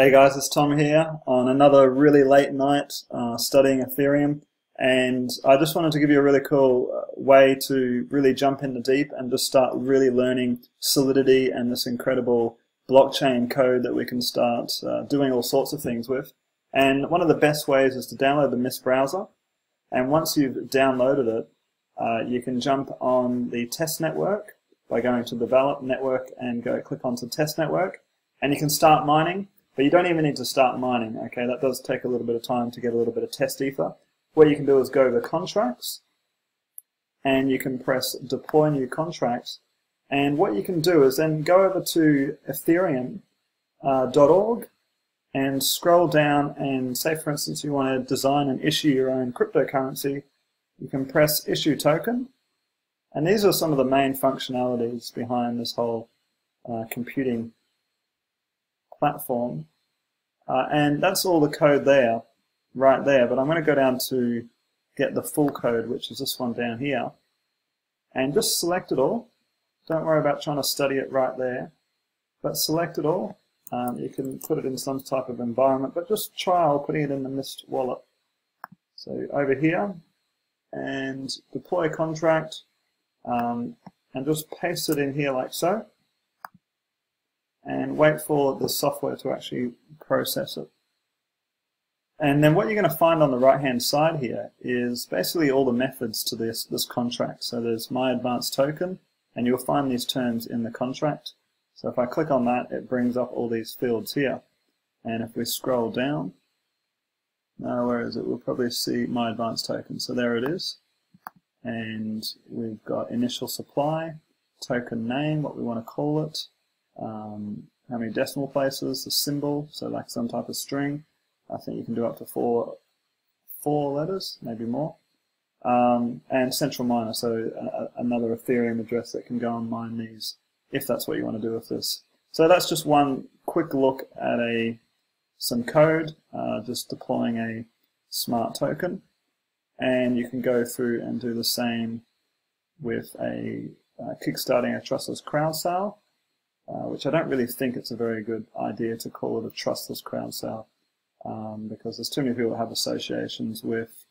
Hey guys, it's Tom here on another really late night uh, studying Ethereum. And I just wanted to give you a really cool uh, way to really jump in the deep and just start really learning Solidity and this incredible blockchain code that we can start uh, doing all sorts of things with. And one of the best ways is to download the Mist browser. And once you've downloaded it, uh, you can jump on the test network by going to the develop network and go click onto test network. And you can start mining but you don't even need to start mining, okay? That does take a little bit of time to get a little bit of test ether. What you can do is go to contracts, and you can press deploy new contracts. And what you can do is then go over to ethereum.org uh, and scroll down and say, for instance, you want to design and issue your own cryptocurrency, you can press issue token. And these are some of the main functionalities behind this whole uh, computing platform. Uh, and that's all the code there, right there. But I'm going to go down to get the full code, which is this one down here. And just select it all. Don't worry about trying to study it right there. But select it all. Um, you can put it in some type of environment, but just trial putting it in the Mist wallet. So over here, and deploy contract, um, and just paste it in here like so and wait for the software to actually process it. And then what you're going to find on the right hand side here is basically all the methods to this, this contract. So there's my advanced token and you'll find these terms in the contract. So if I click on that it brings up all these fields here. And if we scroll down, now where is it? We'll probably see my advanced token. So there it is. And we've got initial supply, token name, what we want to call it, um, how many decimal places, the symbol, so like some type of string. I think you can do up to four, four letters, maybe more. Um, and central miner, so a, another Ethereum address that can go and mine these, if that's what you want to do with this. So that's just one quick look at a some code, uh, just deploying a smart token. And you can go through and do the same with a uh, kickstarting a trustless crowd sale uh, which I don't really think it's a very good idea to call it a trustless crowd sale um, because there's too many people that have associations with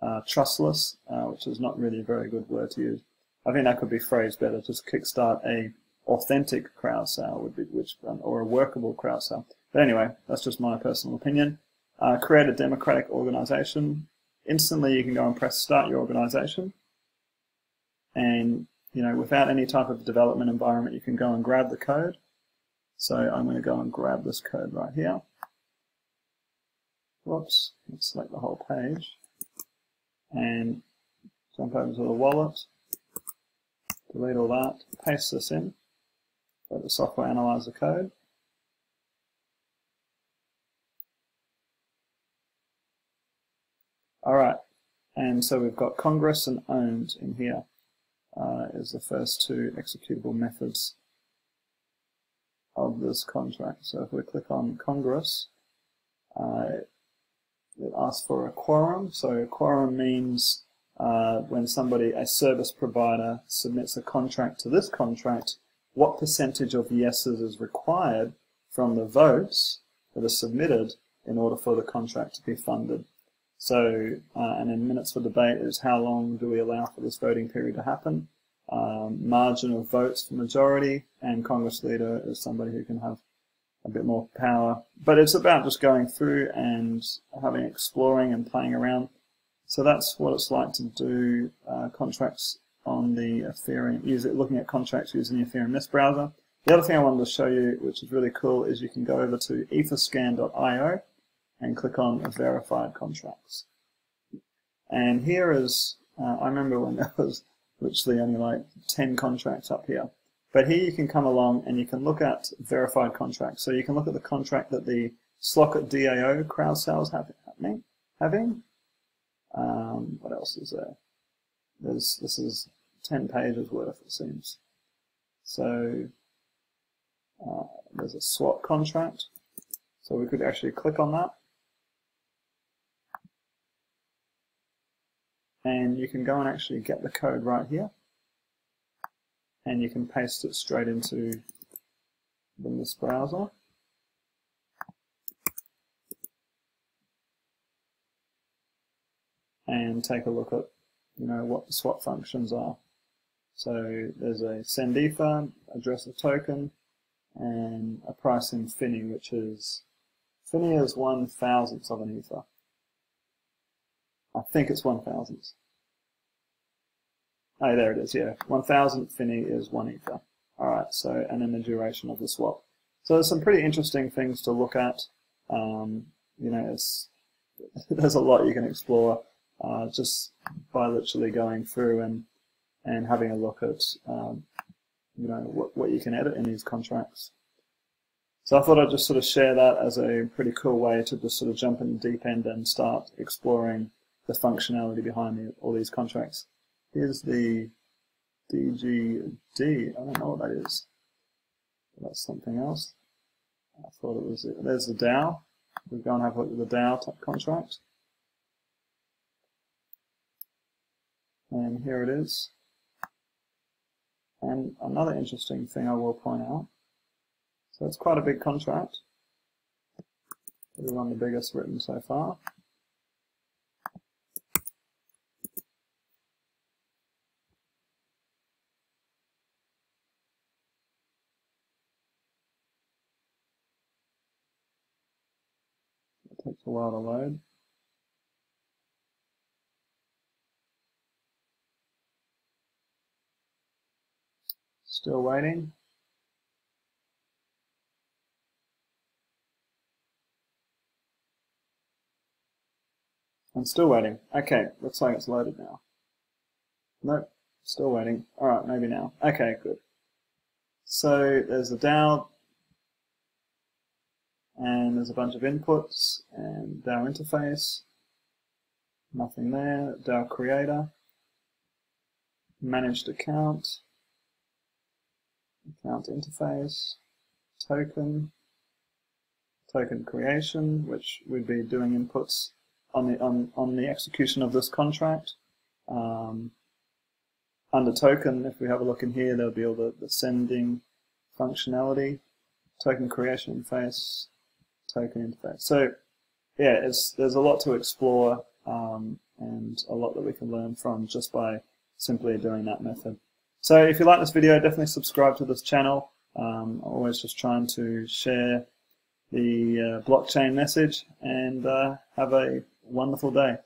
uh, trustless, uh, which is not really a very good word to use. I think that could be phrased better. Just kickstart a authentic crowd sale would be which um, or a workable crowd sale. But anyway, that's just my personal opinion. Uh, create a democratic organization. Instantly, you can go and press start your organization, and you know, without any type of development environment, you can go and grab the code. So I'm going to go and grab this code right here. Whoops, let's select the whole page. And jump over to the wallet, delete all that, paste this in, let the software analyze the code. Alright, and so we've got Congress and owned in here uh, is the first two executable methods of this contract. So if we click on Congress, uh, it asks for a quorum. So a quorum means uh, when somebody, a service provider, submits a contract to this contract, what percentage of yeses is required from the votes that are submitted in order for the contract to be funded. So, uh, and in minutes for debate is how long do we allow for this voting period to happen? Um, margin of votes for majority, and Congress leader is somebody who can have a bit more power. But it's about just going through and having exploring and playing around. So that's what it's like to do uh, contracts on the Ethereum, use it, looking at contracts using the Ethereum Mist browser. The other thing I wanted to show you, which is really cool, is you can go over to etherscan.io and click on verified contracts. And here is, uh, I remember when there was literally only like 10 contracts up here. But here you can come along and you can look at verified contracts. So you can look at the contract that the Slockit DAO crowd sales have, happening, having. Um, what else is there? There's, this is 10 pages worth, it seems. So uh, there's a swap contract. So we could actually click on that and you can go and actually get the code right here and you can paste it straight into this browser and take a look at you know what the swap functions are. So there's a send ether, address of token, and a price in Finney, which is Finney is one thousandth of an ether. I think it's one thousandth. Oh, there it is, yeah. One thousandth Finney is one ether. Alright, so, and then the duration of the swap. So there's some pretty interesting things to look at. Um, you know, there's a lot you can explore uh, just by literally going through and and having a look at um, you know what, what you can edit in these contracts. So I thought I'd just sort of share that as a pretty cool way to just sort of jump in the deep end and start exploring the functionality behind the, all these contracts. Here's the DGD. I don't know what that is. That's something else. I thought it was it. There's the DAO. We'll go and have a look at the DAO type contract. And here it is. And another interesting thing I will point out, so it's quite a big contract. Probably one of the biggest written so far. It takes a while to load. Still waiting. I'm still waiting. Okay, looks like it's loaded now. Nope, still waiting. Alright, maybe now. Okay, good. So there's the DAO, and there's a bunch of inputs, and DAO interface, nothing there, DAO creator, managed account, account interface, token, token creation, which would be doing inputs on the on, on the execution of this contract. Um, under token, if we have a look in here, there'll be all the, the sending functionality, token creation interface, token interface. So yeah, there's a lot to explore um, and a lot that we can learn from just by simply doing that method. So if you like this video, definitely subscribe to this channel. Um, always just trying to share the uh, blockchain message and uh, have a wonderful day.